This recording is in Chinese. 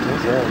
同学。